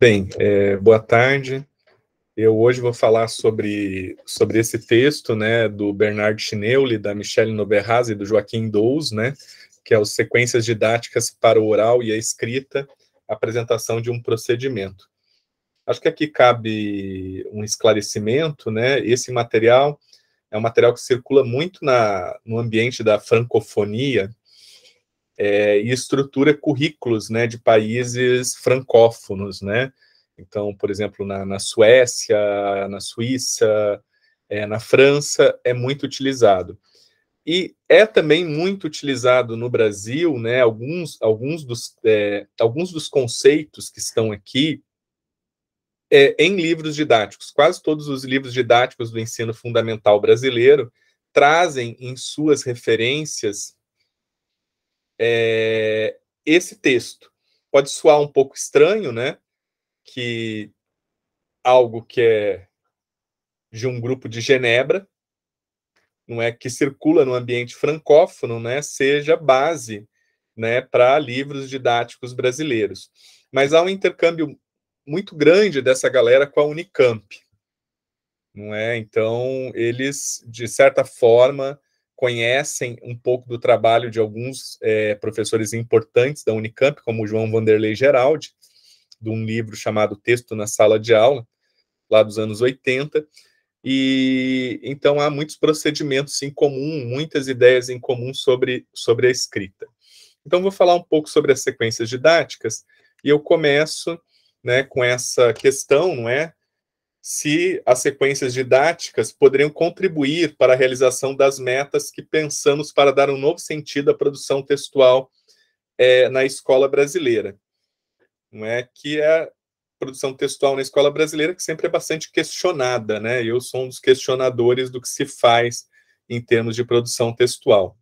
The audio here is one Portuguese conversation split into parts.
Bem, é, boa tarde. Eu hoje vou falar sobre, sobre esse texto, né, do Bernard Chineuli, da Michelle Noverraz e do Joaquim Dous, né, que é os Sequências Didáticas para o Oral e a Escrita, apresentação de um procedimento. Acho que aqui cabe um esclarecimento, né, esse material é um material que circula muito na, no ambiente da francofonia, é, e estrutura currículos né, de países francófonos, né? Então, por exemplo, na, na Suécia, na Suíça, é, na França, é muito utilizado. E é também muito utilizado no Brasil, né? Alguns, alguns, dos, é, alguns dos conceitos que estão aqui é, em livros didáticos. Quase todos os livros didáticos do ensino fundamental brasileiro trazem em suas referências é, esse texto. Pode soar um pouco estranho, né? Que algo que é de um grupo de Genebra, não é que circula no ambiente francófono, né, seja base, né, para livros didáticos brasileiros. Mas há um intercâmbio muito grande dessa galera com a Unicamp, não é? Então, eles de certa forma conhecem um pouco do trabalho de alguns é, professores importantes da Unicamp, como o João Vanderlei Geraldi, de um livro chamado Texto na Sala de Aula, lá dos anos 80, e então há muitos procedimentos em comum, muitas ideias em comum sobre, sobre a escrita. Então vou falar um pouco sobre as sequências didáticas, e eu começo né, com essa questão, não é? Se as sequências didáticas poderiam contribuir para a realização das metas que pensamos para dar um novo sentido à produção textual é, na escola brasileira. Não é que a produção textual na escola brasileira que sempre é bastante questionada, né? Eu sou um dos questionadores do que se faz em termos de produção textual.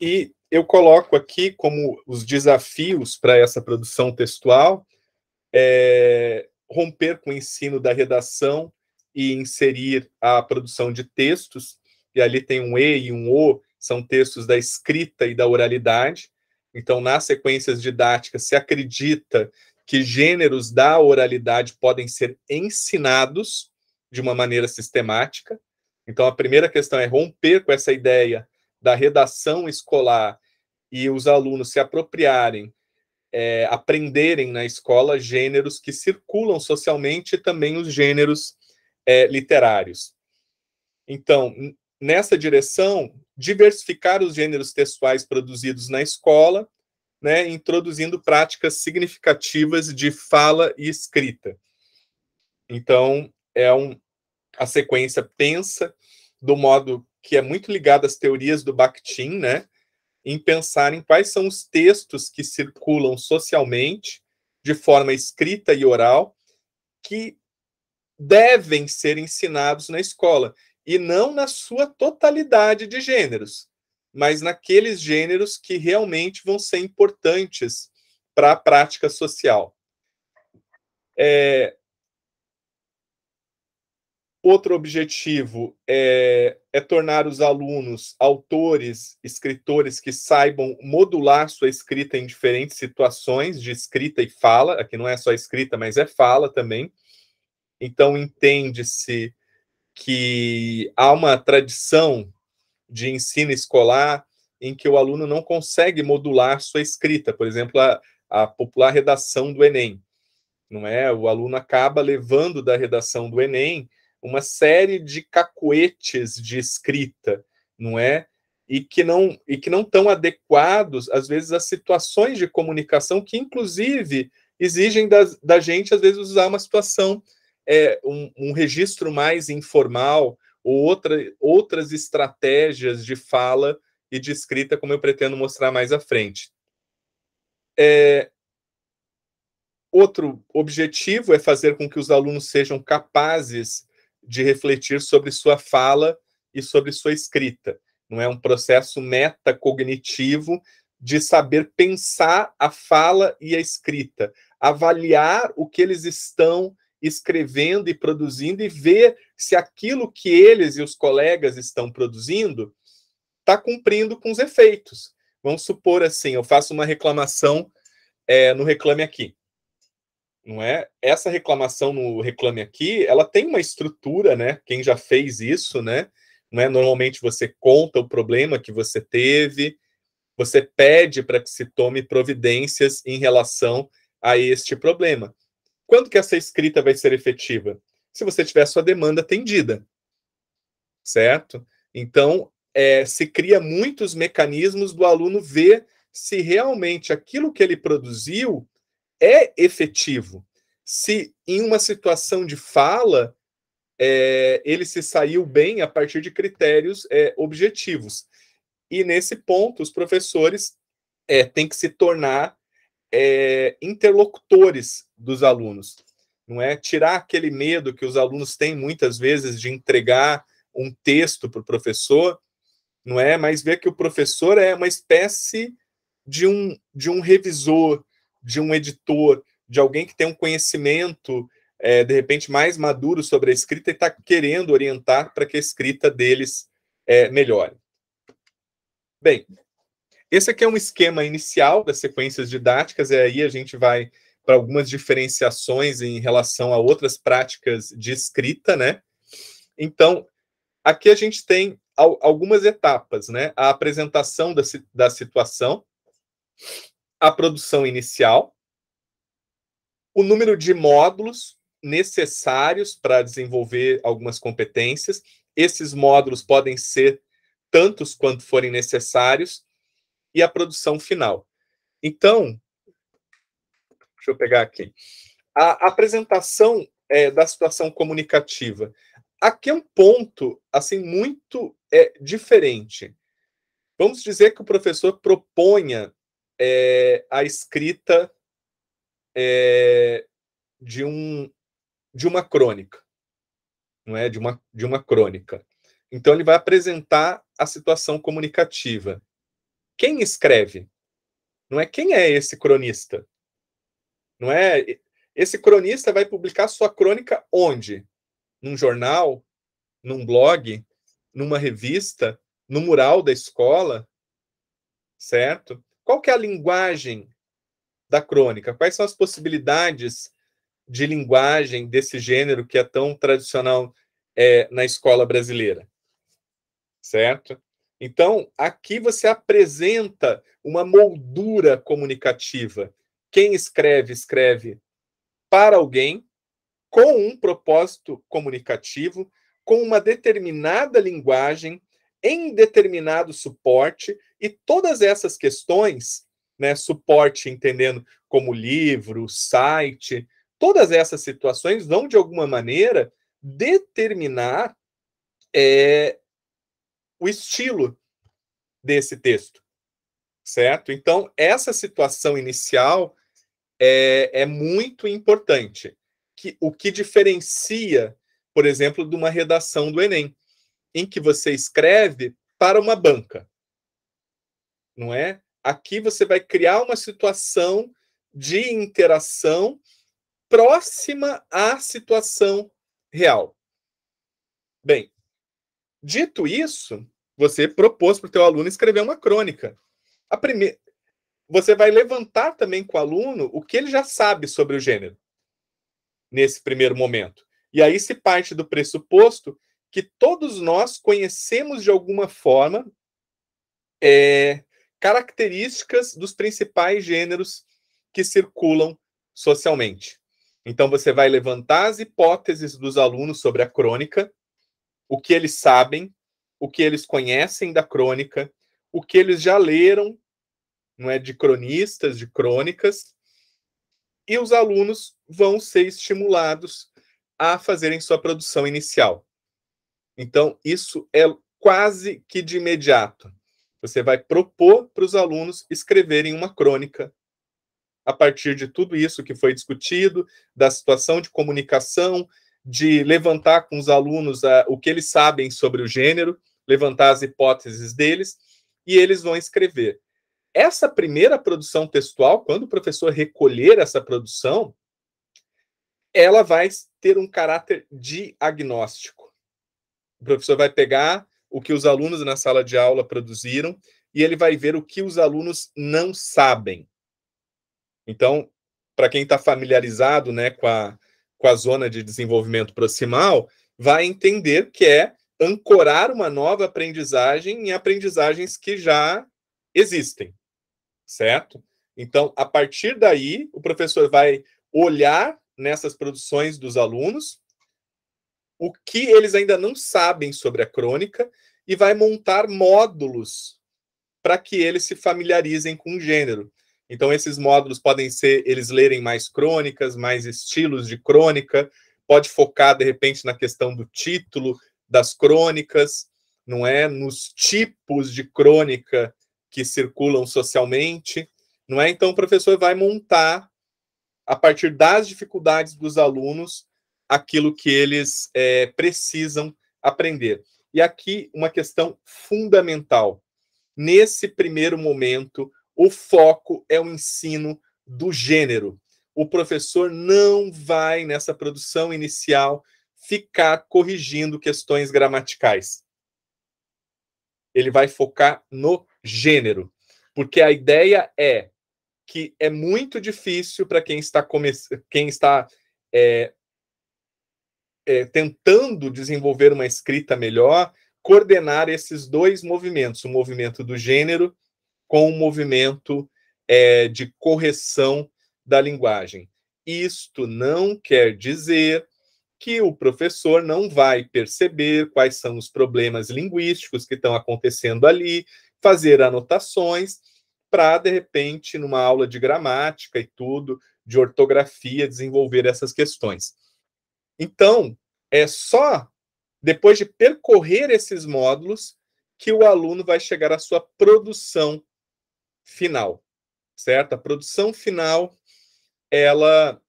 E eu coloco aqui como os desafios para essa produção textual é, romper com o ensino da redação e inserir a produção de textos, e ali tem um E e um O, são textos da escrita e da oralidade. Então, nas sequências didáticas, se acredita que gêneros da oralidade podem ser ensinados de uma maneira sistemática. Então, a primeira questão é romper com essa ideia da redação escolar e os alunos se apropriarem é, aprenderem na escola gêneros que circulam socialmente e também os gêneros é, literários. Então, nessa direção, diversificar os gêneros textuais produzidos na escola, né, introduzindo práticas significativas de fala e escrita. Então, é um, a sequência pensa do modo que é muito ligada às teorias do Bakhtin, né, em pensar em quais são os textos que circulam socialmente, de forma escrita e oral, que devem ser ensinados na escola, e não na sua totalidade de gêneros, mas naqueles gêneros que realmente vão ser importantes para a prática social. É, Outro objetivo é, é, tornar os alunos autores, escritores que saibam modular sua escrita em diferentes situações de escrita e fala. Aqui não é só escrita, mas é fala também. Então, entende-se que há uma tradição de ensino escolar em que o aluno não consegue modular sua escrita. Por exemplo, a, a popular redação do Enem. Não é? O aluno acaba levando da redação do Enem uma série de cacoetes de escrita, não é? E que não e que não estão adequados às vezes às situações de comunicação que inclusive exigem da, da gente às vezes usar uma situação é, um, um registro mais informal ou outra, outras estratégias de fala e de escrita, como eu pretendo mostrar mais à frente. É, outro objetivo é fazer com que os alunos sejam capazes de refletir sobre sua fala e sobre sua escrita. Não é um processo metacognitivo de saber pensar a fala e a escrita, avaliar o que eles estão escrevendo e produzindo e ver se aquilo que eles e os colegas estão produzindo está cumprindo com os efeitos. Vamos supor assim, eu faço uma reclamação é, no Reclame Aqui. Não é? Essa reclamação no Reclame Aqui, ela tem uma estrutura, né? Quem já fez isso, né? Não é? Normalmente você conta o problema que você teve, você pede para que se tome providências em relação a este problema. Quando que essa escrita vai ser efetiva? Se você tiver sua demanda atendida, certo? Então, é, se cria muitos mecanismos do aluno ver se realmente aquilo que ele produziu é efetivo. Se em uma situação de fala é, ele se saiu bem a partir de critérios é, objetivos. E nesse ponto, os professores é, têm que se tornar é, interlocutores dos alunos, não é? Tirar aquele medo que os alunos têm muitas vezes de entregar um texto para o professor não é? Mas ver que o professor é uma espécie de um, de um revisor, de um editor, de alguém que tem um conhecimento, é, de repente, mais maduro sobre a escrita e está querendo orientar para que a escrita deles é, melhore. Bem, esse aqui é um esquema inicial das sequências didáticas, e aí a gente vai para algumas diferenciações em relação a outras práticas de escrita, né? Então, aqui a gente tem algumas etapas, né? A apresentação da, da situação, a produção inicial, o número de módulos necessários para desenvolver algumas competências. Esses módulos podem ser tantos quanto forem necessários, e a produção final. Então, deixa eu pegar aqui. A apresentação é, da situação comunicativa. Aqui é um ponto assim muito é diferente. Vamos dizer que o professor proponha é, a escrita é, de, um, de uma crônica, não é? De uma, de uma crônica. Então, ele vai apresentar a situação comunicativa. Quem escreve? Não é quem é esse cronista? Não é? Esse cronista vai publicar sua crônica onde? Num jornal? Num blog? numa revista, no mural da escola, certo? Qual que é a linguagem da crônica? Quais são as possibilidades de linguagem desse gênero que é tão tradicional é, na escola brasileira? Certo? Então, aqui você apresenta uma moldura comunicativa. Quem escreve, escreve para alguém, com um propósito comunicativo, com uma determinada linguagem, em determinado suporte, e todas essas questões, né, suporte entendendo como livro, site, todas essas situações vão, de alguma maneira, determinar é, o estilo desse texto, certo? Então, essa situação inicial é, é muito importante. Que, o que diferencia por exemplo, de uma redação do Enem, em que você escreve para uma banca. Não é? Aqui você vai criar uma situação de interação próxima à situação real. Bem, dito isso, você propôs para o teu aluno escrever uma crônica. A primeira, você vai levantar também com o aluno o que ele já sabe sobre o gênero nesse primeiro momento. E aí se parte do pressuposto que todos nós conhecemos de alguma forma é, características dos principais gêneros que circulam socialmente. Então você vai levantar as hipóteses dos alunos sobre a crônica, o que eles sabem, o que eles conhecem da crônica, o que eles já leram, não é de cronistas, de crônicas, e os alunos vão ser estimulados a fazerem sua produção inicial. Então, isso é quase que de imediato. Você vai propor para os alunos escreverem uma crônica a partir de tudo isso que foi discutido, da situação de comunicação, de levantar com os alunos a, o que eles sabem sobre o gênero, levantar as hipóteses deles, e eles vão escrever. Essa primeira produção textual, quando o professor recolher essa produção, ela vai ter um caráter diagnóstico. O professor vai pegar o que os alunos na sala de aula produziram e ele vai ver o que os alunos não sabem. Então, para quem está familiarizado né, com, a, com a zona de desenvolvimento proximal, vai entender que é ancorar uma nova aprendizagem em aprendizagens que já existem, certo? Então, a partir daí, o professor vai olhar nessas produções dos alunos o que eles ainda não sabem sobre a crônica e vai montar módulos para que eles se familiarizem com o gênero. Então, esses módulos podem ser eles lerem mais crônicas, mais estilos de crônica, pode focar, de repente, na questão do título das crônicas, não é? Nos tipos de crônica que circulam socialmente, não é? Então, o professor vai montar, a partir das dificuldades dos alunos, aquilo que eles é, precisam aprender. E aqui, uma questão fundamental. Nesse primeiro momento, o foco é o ensino do gênero. O professor não vai, nessa produção inicial, ficar corrigindo questões gramaticais. Ele vai focar no gênero, porque a ideia é que é muito difícil para quem está, come... quem está é, é, tentando desenvolver uma escrita melhor, coordenar esses dois movimentos, o movimento do gênero com o movimento é, de correção da linguagem. Isto não quer dizer que o professor não vai perceber quais são os problemas linguísticos que estão acontecendo ali, fazer anotações para, de repente, numa aula de gramática e tudo, de ortografia, desenvolver essas questões. Então, é só depois de percorrer esses módulos que o aluno vai chegar à sua produção final, certo? A produção final, ela,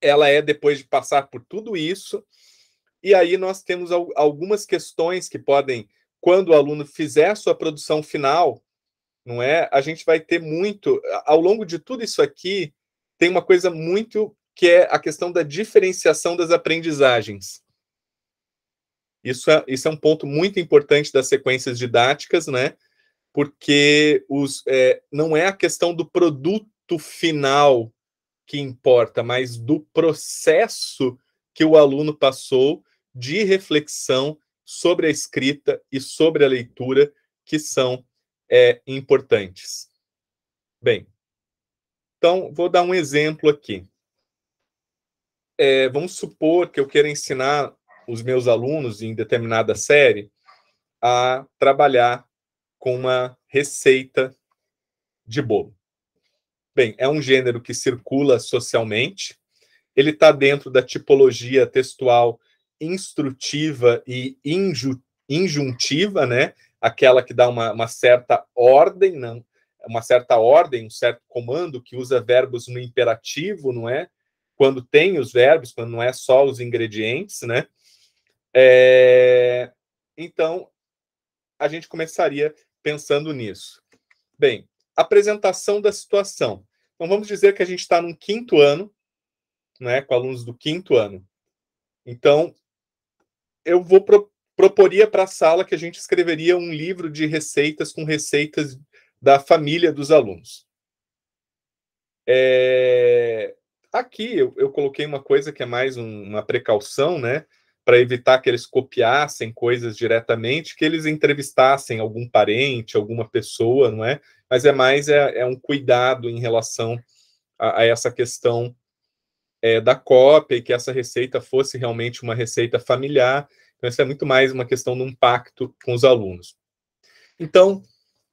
ela é depois de passar por tudo isso, e aí nós temos algumas questões que podem, quando o aluno fizer sua produção final, não é? A gente vai ter muito, ao longo de tudo isso aqui, tem uma coisa muito que é a questão da diferenciação das aprendizagens. Isso é, isso é um ponto muito importante das sequências didáticas, né? porque os, é, não é a questão do produto final que importa, mas do processo que o aluno passou de reflexão sobre a escrita e sobre a leitura que são é, importantes. Bem, então vou dar um exemplo aqui. É, vamos supor que eu queira ensinar os meus alunos em determinada série a trabalhar com uma receita de bolo. Bem, é um gênero que circula socialmente, ele está dentro da tipologia textual instrutiva e inju, injuntiva, né? Aquela que dá uma, uma certa ordem, não, uma certa ordem, um certo comando que usa verbos no imperativo, não é? Quando tem os verbos, quando não é só os ingredientes, né? É... Então, a gente começaria pensando nisso? Bem, apresentação da situação. Então, vamos dizer que a gente está num quinto ano, né, com alunos do quinto ano. Então, eu vou pro, proporia para a sala que a gente escreveria um livro de receitas com receitas da família dos alunos. É, aqui eu, eu, coloquei uma coisa que é mais um, uma precaução, né? para evitar que eles copiassem coisas diretamente, que eles entrevistassem algum parente, alguma pessoa, não é? Mas é mais é, é um cuidado em relação a, a essa questão é, da cópia e que essa receita fosse realmente uma receita familiar. Então, isso é muito mais uma questão de um pacto com os alunos. Então,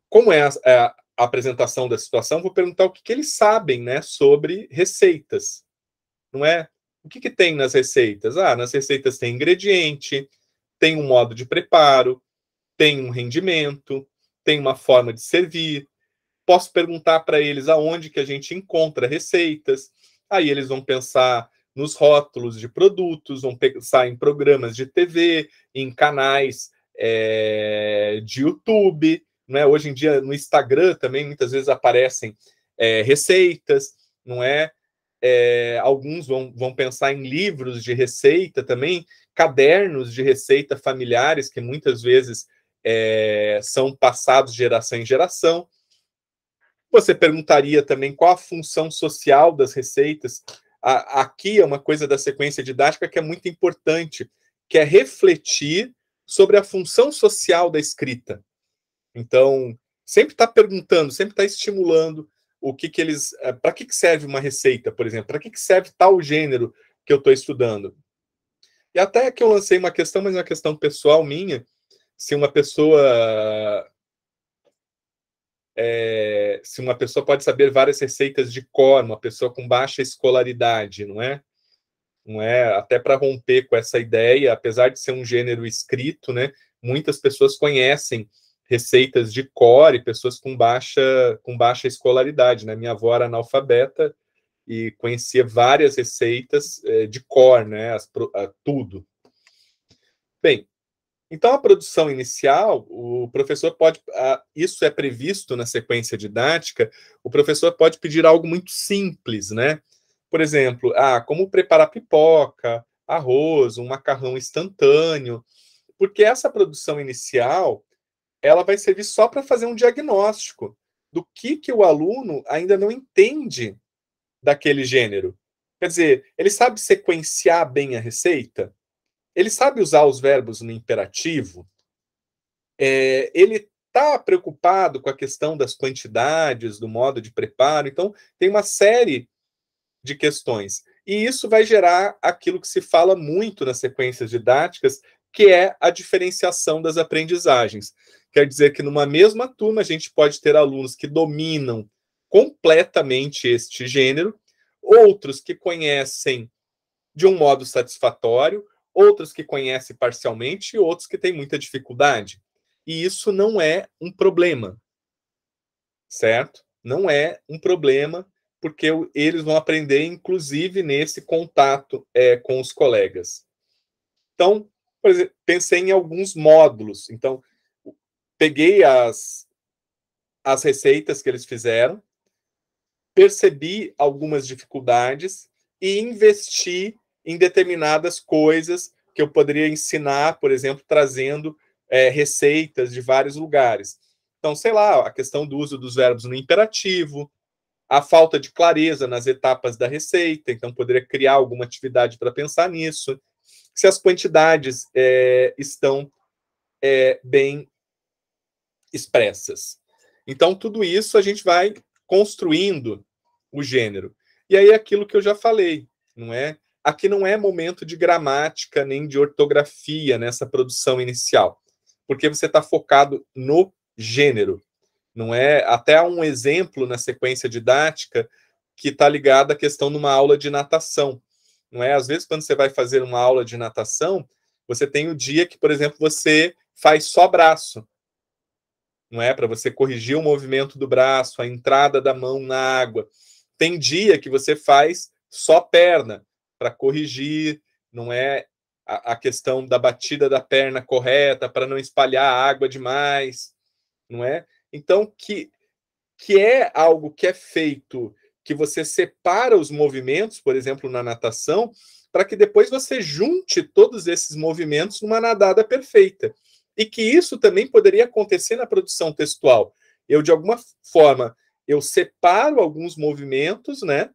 como é a, é a apresentação da situação, vou perguntar o que, que eles sabem né, sobre receitas. Não é o que, que tem nas receitas? Ah, nas receitas tem ingrediente, tem um modo de preparo, tem um rendimento, tem uma forma de servir. Posso perguntar para eles aonde que a gente encontra receitas. Aí eles vão pensar nos rótulos de produtos, vão pensar em programas de TV, em canais é, de YouTube. Não é? Hoje em dia, no Instagram também, muitas vezes aparecem é, receitas, não é? É, alguns vão, vão pensar em livros de receita também, cadernos de receita familiares, que muitas vezes é, são passados de geração em geração. Você perguntaria também qual a função social das receitas. A, aqui é uma coisa da sequência didática que é muito importante, que é refletir sobre a função social da escrita. Então, sempre está perguntando, sempre está estimulando o que, que eles. Eh, para que, que serve uma receita, por exemplo? Para que, que serve tal gênero que eu estou estudando? E até que eu lancei uma questão, mas é uma questão pessoal minha, se uma pessoa é, se uma pessoa pode saber várias receitas de cor, uma pessoa com baixa escolaridade, não é? Não é até para romper com essa ideia, apesar de ser um gênero escrito, né? Muitas pessoas conhecem receitas de cor e pessoas com baixa com baixa escolaridade, né? Minha avó era analfabeta e conhecia várias receitas é, de cor, né? As, a, tudo. Bem, então, a produção inicial, o professor pode. Isso é previsto na sequência didática, o professor pode pedir algo muito simples, né? Por exemplo, ah, como preparar pipoca, arroz, um macarrão instantâneo, porque essa produção inicial ela vai servir só para fazer um diagnóstico do que, que o aluno ainda não entende daquele gênero. Quer dizer, ele sabe sequenciar bem a receita? Ele sabe usar os verbos no imperativo. É, ele está preocupado com a questão das quantidades, do modo de preparo. Então, tem uma série de questões. E isso vai gerar aquilo que se fala muito nas sequências didáticas, que é a diferenciação das aprendizagens. Quer dizer que numa mesma turma a gente pode ter alunos que dominam completamente este gênero, outros que conhecem de um modo satisfatório, outros que conhecem parcialmente e outros que têm muita dificuldade. E isso não é um problema, certo? Não é um problema, porque eles vão aprender, inclusive, nesse contato é, com os colegas. Então, exemplo, pensei em alguns módulos. Então, peguei as, as receitas que eles fizeram, percebi algumas dificuldades e investi em determinadas coisas que eu poderia ensinar, por exemplo, trazendo é, receitas de vários lugares. Então, sei lá, a questão do uso dos verbos no imperativo, a falta de clareza nas etapas da receita, então poderia criar alguma atividade para pensar nisso. Se as quantidades é, estão é, bem expressas. Então, tudo isso a gente vai construindo o gênero. E aí, aquilo que eu já falei, não é? Aqui não é momento de gramática nem de ortografia nessa produção inicial, porque você está focado no gênero. Não é até um exemplo na sequência didática que está ligado à questão de uma aula de natação. Não é? Às vezes, quando você vai fazer uma aula de natação, você tem o dia que, por exemplo, você faz só braço. Não é? Para você corrigir o movimento do braço, a entrada da mão na água. Tem dia que você faz só perna para corrigir, não é a, a, questão da batida da perna correta para não espalhar água demais, não é? Então que que é algo que é feito que você separa os movimentos, por exemplo, na natação, para que depois você junte todos esses movimentos numa nadada perfeita. E que isso também poderia acontecer na produção textual. Eu, de alguma forma, eu separo alguns movimentos, né?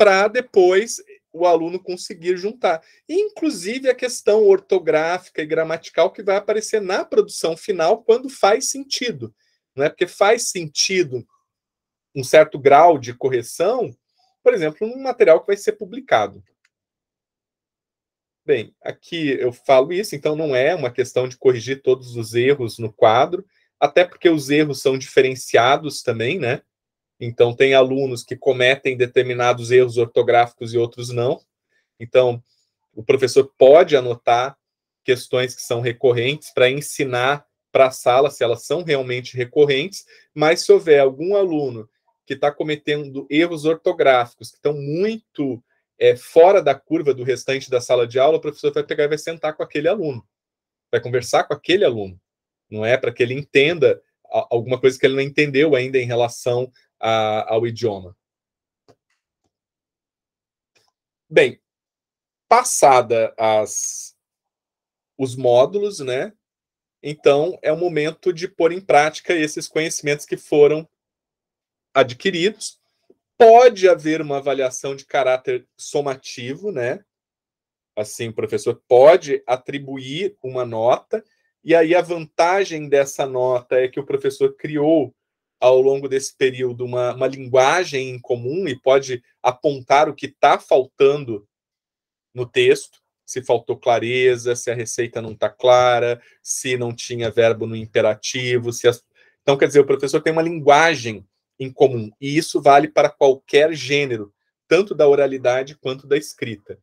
para depois o aluno conseguir juntar. Inclusive a questão ortográfica e gramatical que vai aparecer na produção final quando faz sentido. Não é porque faz sentido um certo grau de correção, por exemplo, num material que vai ser publicado. Bem, aqui eu falo isso, então não é uma questão de corrigir todos os erros no quadro, até porque os erros são diferenciados também, né? Então, tem alunos que cometem determinados erros ortográficos e outros não. Então, o professor pode anotar questões que são recorrentes para ensinar para a sala se elas são realmente recorrentes, mas se houver algum aluno que está cometendo erros ortográficos que estão muito é, fora da curva do restante da sala de aula, o professor vai pegar e vai sentar com aquele aluno, vai conversar com aquele aluno, não é para que ele entenda alguma coisa que ele não entendeu ainda em relação a, ao idioma. Bem, passada as os módulos, né? Então, é o momento de pôr em prática esses conhecimentos que foram adquiridos. Pode haver uma avaliação de caráter somativo, né? Assim, o professor pode atribuir uma nota, e aí a vantagem dessa nota é que o professor criou ao longo desse período uma, uma linguagem em comum e pode apontar o que está faltando no texto, se faltou clareza, se a receita não está clara, se não tinha verbo no imperativo, se as... então quer dizer o professor tem uma linguagem em comum e isso vale para qualquer gênero, tanto da oralidade quanto da escrita.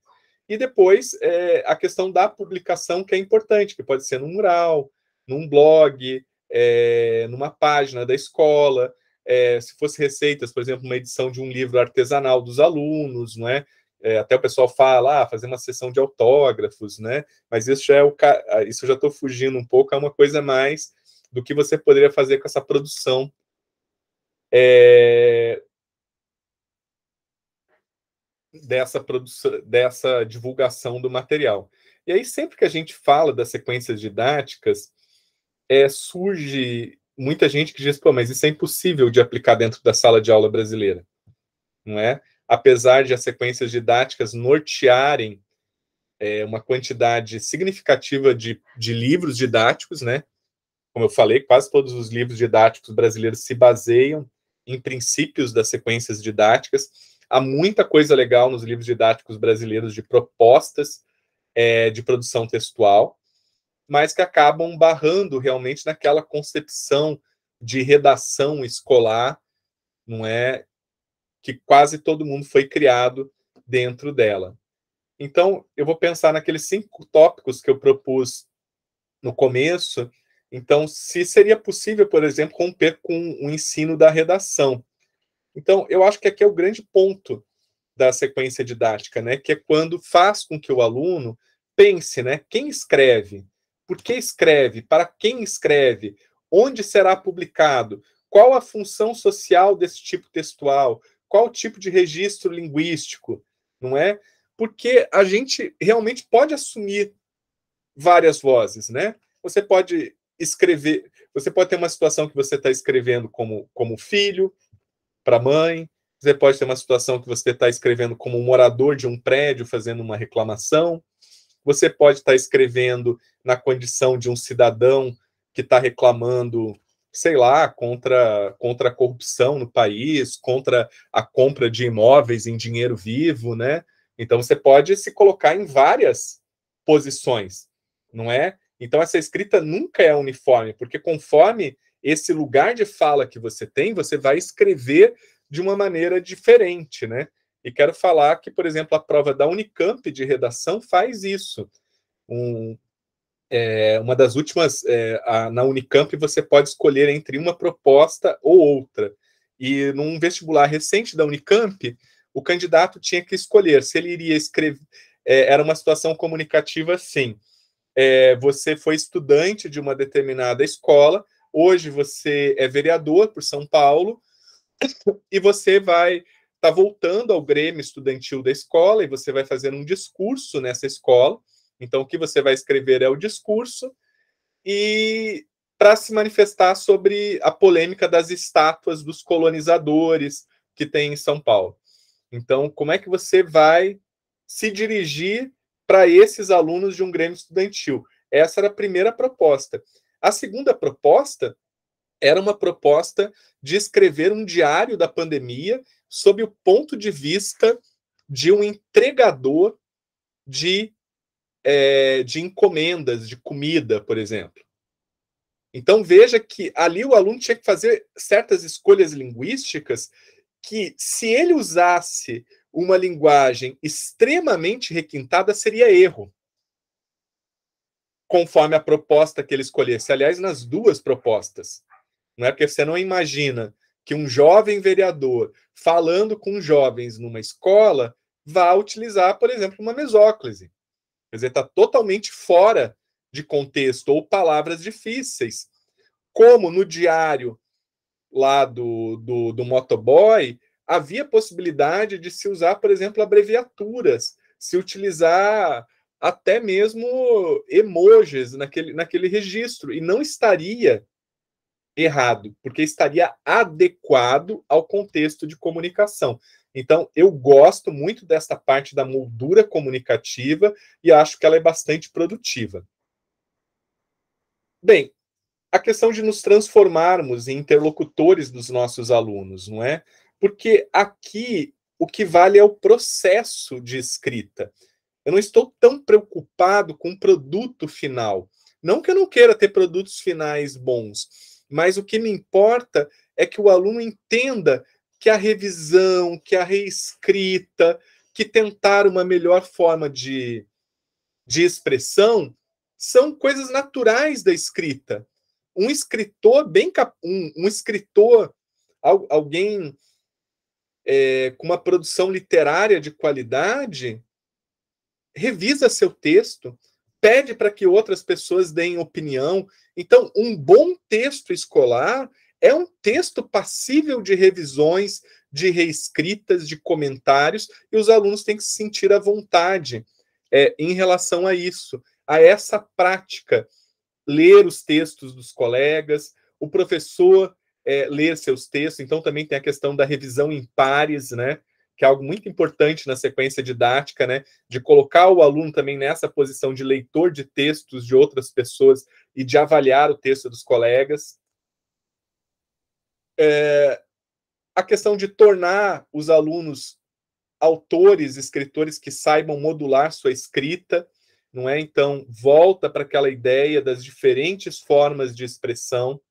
E depois é, a questão da publicação, que é importante, que pode ser num mural, num blog, é, numa página da escola, é, se fosse receitas, por exemplo, uma edição de um livro artesanal dos alunos, não é? é até o pessoal fala, ah, fazer uma sessão de autógrafos, né? Mas isso já é o isso já estou fugindo um pouco, é uma coisa mais do que você poderia fazer com essa produção é, dessa produção, dessa divulgação do material. E aí, sempre que a gente fala das sequências didáticas, é, surge muita gente que diz, pô, mas isso é impossível de aplicar dentro da sala de aula brasileira, não é? Apesar de as sequências didáticas nortearem é, uma quantidade significativa de, de livros didáticos, né? Como eu falei, quase todos os livros didáticos brasileiros se baseiam em princípios das sequências didáticas, Há muita coisa legal nos livros didáticos brasileiros de propostas é, de produção textual, mas que acabam barrando realmente naquela concepção de redação escolar, não é? Que quase todo mundo foi criado dentro dela. Então, eu vou pensar naqueles cinco tópicos que eu propus no começo. Então, se seria possível, por exemplo, romper com o ensino da redação. Então, eu acho que aqui é o grande ponto da sequência didática, né? Que é quando faz com que o aluno pense, né? Quem escreve? Por que escreve? Para quem escreve? Onde será publicado? Qual a função social desse tipo textual? Qual o tipo de registro linguístico? Não é? Porque a gente realmente pode assumir várias vozes, né? Você pode escrever, você pode ter uma situação que você está escrevendo como, como filho, para mãe, você pode ter uma situação que você está escrevendo como um morador de um prédio fazendo uma reclamação, você pode estar tá escrevendo na condição de um cidadão que está reclamando, sei lá, contra, contra a corrupção no país, contra a compra de imóveis em dinheiro vivo, né? Então você pode se colocar em várias posições, não é? Então essa escrita nunca é uniforme, porque conforme esse lugar de fala que você tem, você vai escrever de uma maneira diferente, né? E quero falar que, por exemplo, a prova da Unicamp de redação faz isso. Um, é, uma das últimas, é, a, na Unicamp, você pode escolher entre uma proposta ou outra. E num vestibular recente da Unicamp, o candidato tinha que escolher se ele iria escrever. É, era uma situação comunicativa assim. É, você foi estudante de uma determinada escola, Hoje você é vereador por São Paulo e você vai estar tá voltando ao Grêmio Estudantil da escola e você vai fazer um discurso nessa escola. Então, o que você vai escrever é o discurso e para se manifestar sobre a polêmica das estátuas dos colonizadores que tem em São Paulo. Então, como é que você vai se dirigir para esses alunos de um Grêmio Estudantil? Essa era a primeira proposta. A segunda proposta era uma proposta de escrever um diário da pandemia sob o ponto de vista de um entregador de, é, de encomendas de comida, por exemplo. Então veja que ali o aluno tinha que fazer certas escolhas linguísticas que, se ele usasse uma linguagem extremamente requintada, seria erro conforme a proposta que ele escolhesse. Aliás, nas duas propostas. Não é porque você não imagina que um jovem vereador falando com jovens numa escola vá utilizar, por exemplo, uma mesóclise. Quer dizer, está totalmente fora de contexto ou palavras difíceis. Como no diário lá do, do, do motoboy, havia possibilidade de se usar, por exemplo, abreviaturas, se utilizar até mesmo emojis naquele, naquele registro, e não estaria errado, porque estaria adequado ao contexto de comunicação. Então, eu gosto muito dessa parte da moldura comunicativa e acho que ela é bastante produtiva. Bem, a questão de nos transformarmos em interlocutores dos nossos alunos, não é? Porque aqui o que vale é o processo de escrita. Eu não estou tão preocupado com o produto final. Não que eu não queira ter produtos finais bons, mas o que me importa é que o aluno entenda que a revisão, que a reescrita, que tentar uma melhor forma de, de expressão são coisas naturais da escrita. Um escritor bem um, um escritor, alguém é, com uma produção literária de qualidade, revisa seu texto, pede para que outras pessoas deem opinião. Então, um bom texto escolar é um texto passível de revisões, de reescritas, de comentários, e os alunos têm que se sentir à vontade é, em relação a isso, a essa prática. Ler os textos dos colegas, o professor é, ler seus textos, então também tem a questão da revisão em pares, né? que é algo muito importante na sequência didática, né, de colocar o aluno também nessa posição de leitor de textos de outras pessoas e de avaliar o texto dos colegas. É, a questão de tornar os alunos autores, escritores que saibam modular sua escrita, não é? Então, volta para aquela ideia das diferentes formas de expressão,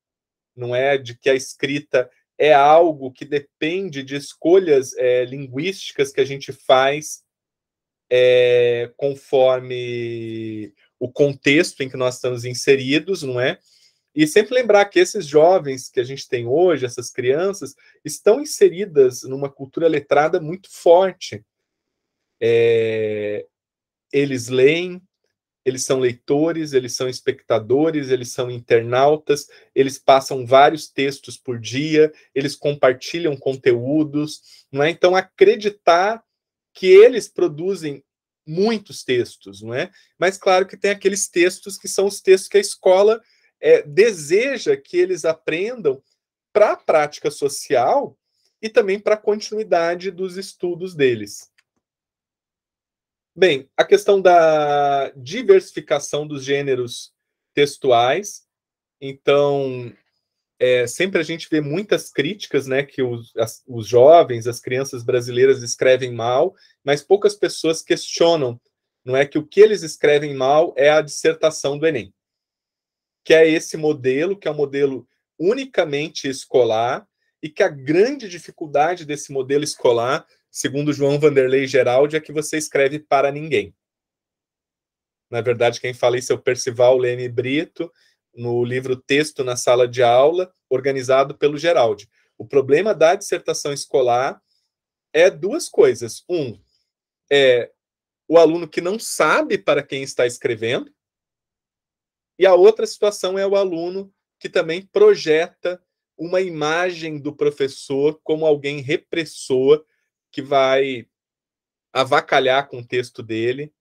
não é? De que a escrita é algo que depende de escolhas é, linguísticas que a gente faz é, conforme o contexto em que nós estamos inseridos, não é? E sempre lembrar que esses jovens que a gente tem hoje, essas crianças, estão inseridas numa cultura letrada muito forte. É, eles leem, eles são leitores, eles são espectadores, eles são internautas, eles passam vários textos por dia, eles compartilham conteúdos, não é? Então acreditar que eles produzem muitos textos, não é? Mas claro que tem aqueles textos que são os textos que a escola é, deseja que eles aprendam para a prática social e também para a continuidade dos estudos deles. Bem, a questão da diversificação dos gêneros textuais. Então, é, sempre a gente vê muitas críticas, né, que os, as, os jovens, as crianças brasileiras escrevem mal, mas poucas pessoas questionam, não é que o que eles escrevem mal é a dissertação do Enem, que é esse modelo, que é um modelo unicamente escolar, e que a grande dificuldade desse modelo escolar segundo João Vanderlei Geraldi, é que você escreve para ninguém. Na verdade, quem fala isso é o Percival Leme Brito, no livro Texto na Sala de Aula, organizado pelo Geraldi. O problema da dissertação escolar é duas coisas. Um, é o aluno que não sabe para quem está escrevendo, e a outra situação é o aluno que também projeta uma imagem do professor como alguém repressor que vai avacalhar com o texto dele,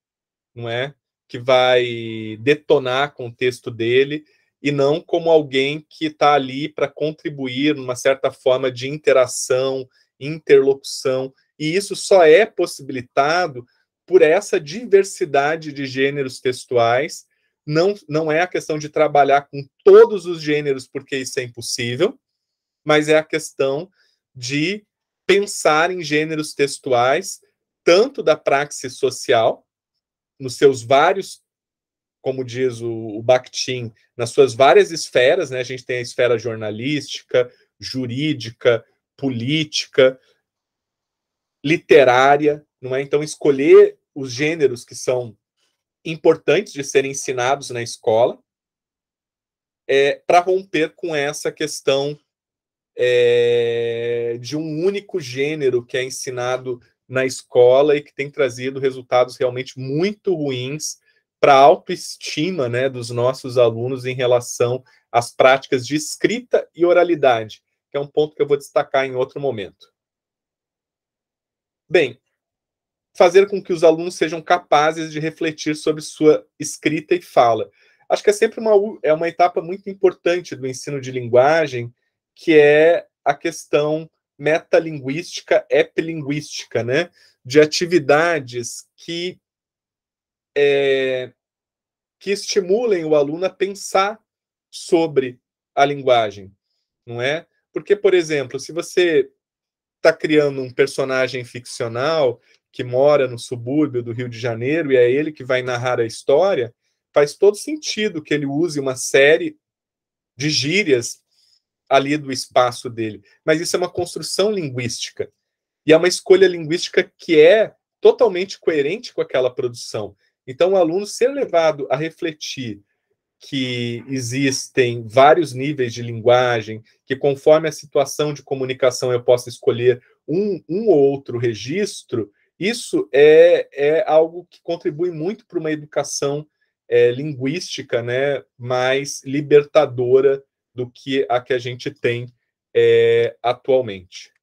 não é? Que vai detonar com o texto dele e não como alguém que está ali para contribuir numa certa forma de interação, interlocução, e isso só é possibilitado por essa diversidade de gêneros textuais. Não, não é a questão de trabalhar com todos os gêneros, porque isso é impossível, mas é a questão de pensar em gêneros textuais, tanto da praxis social, nos seus vários, como diz o, o Bakhtin, nas suas várias esferas, né? A gente tem a esfera jornalística, jurídica, política, literária, não é? Então, escolher os gêneros que são importantes de serem ensinados na escola, é, para romper com essa questão é, de um único gênero que é ensinado na escola e que tem trazido resultados realmente muito ruins para a autoestima né, dos nossos alunos em relação às práticas de escrita e oralidade, que é um ponto que eu vou destacar em outro momento. Bem, fazer com que os alunos sejam capazes de refletir sobre sua escrita e fala. Acho que é sempre uma, é uma etapa muito importante do ensino de linguagem, que é a questão metalinguística, epilinguística, né? de atividades que, é, que estimulem o aluno a pensar sobre a linguagem, não é? Porque, por exemplo, se você está criando um personagem ficcional que mora no subúrbio do Rio de Janeiro e é ele que vai narrar a história, faz todo sentido que ele use uma série de gírias ali do espaço dele. Mas isso é uma construção linguística. E é uma escolha linguística que é totalmente coerente com aquela produção. Então, o aluno ser levado a refletir que existem vários níveis de linguagem, que conforme a situação de comunicação eu posso escolher um, um ou outro registro, isso é, é algo que contribui muito para uma educação é, linguística né, mais libertadora do que a que a gente tem é, atualmente.